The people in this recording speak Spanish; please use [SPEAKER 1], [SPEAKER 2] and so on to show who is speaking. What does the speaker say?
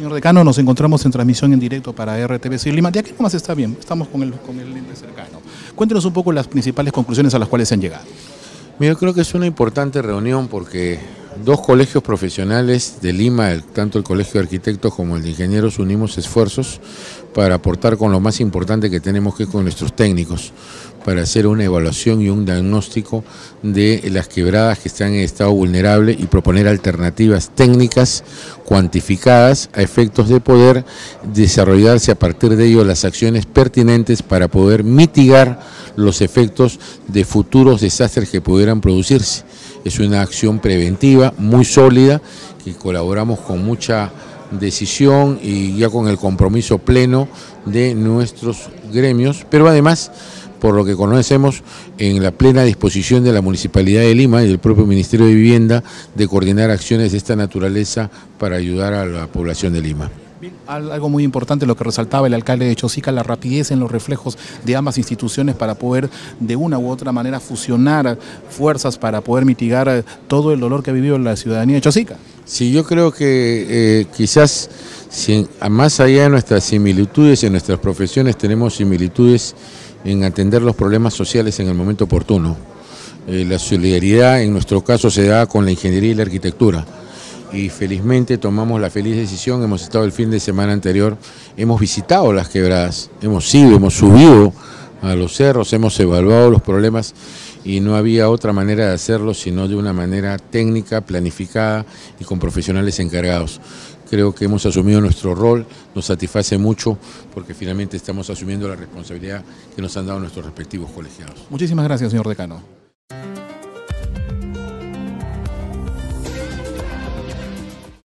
[SPEAKER 1] Señor decano, nos encontramos en transmisión en directo para RTBC Lima. De aquí nomás está bien, estamos con el, con el lente cercano. Cuéntenos un poco las principales conclusiones a las cuales se han llegado.
[SPEAKER 2] Mira, creo que es una importante reunión porque dos colegios profesionales de Lima, tanto el Colegio de Arquitectos como el de Ingenieros, unimos esfuerzos para aportar con lo más importante que tenemos que con nuestros técnicos, para hacer una evaluación y un diagnóstico de las quebradas que están en estado vulnerable y proponer alternativas técnicas cuantificadas a efectos de poder desarrollarse a partir de ello las acciones pertinentes para poder mitigar los efectos de futuros desastres que pudieran producirse. Es una acción preventiva muy sólida que colaboramos con mucha decisión y ya con el compromiso pleno de nuestros gremios, pero además, por lo que conocemos, en la plena disposición de la Municipalidad de Lima y del propio Ministerio de Vivienda de coordinar acciones de esta naturaleza para ayudar a la población de Lima.
[SPEAKER 1] Algo muy importante lo que resaltaba el alcalde de Chosica, la rapidez en los reflejos de ambas instituciones para poder de una u otra manera fusionar fuerzas para poder mitigar eh, todo el dolor que ha vivido la ciudadanía de Chosica.
[SPEAKER 2] Sí, yo creo que eh, quizás más allá de nuestras similitudes en nuestras profesiones tenemos similitudes en atender los problemas sociales en el momento oportuno. Eh, la solidaridad en nuestro caso se da con la ingeniería y la arquitectura y felizmente tomamos la feliz decisión, hemos estado el fin de semana anterior, hemos visitado las quebradas, hemos ido, hemos subido a los cerros, hemos evaluado los problemas y no había otra manera de hacerlo sino de una manera técnica, planificada y con profesionales encargados. Creo que hemos asumido nuestro rol, nos satisface mucho porque finalmente estamos asumiendo la responsabilidad que nos han dado nuestros respectivos colegiados.
[SPEAKER 1] Muchísimas gracias, señor decano.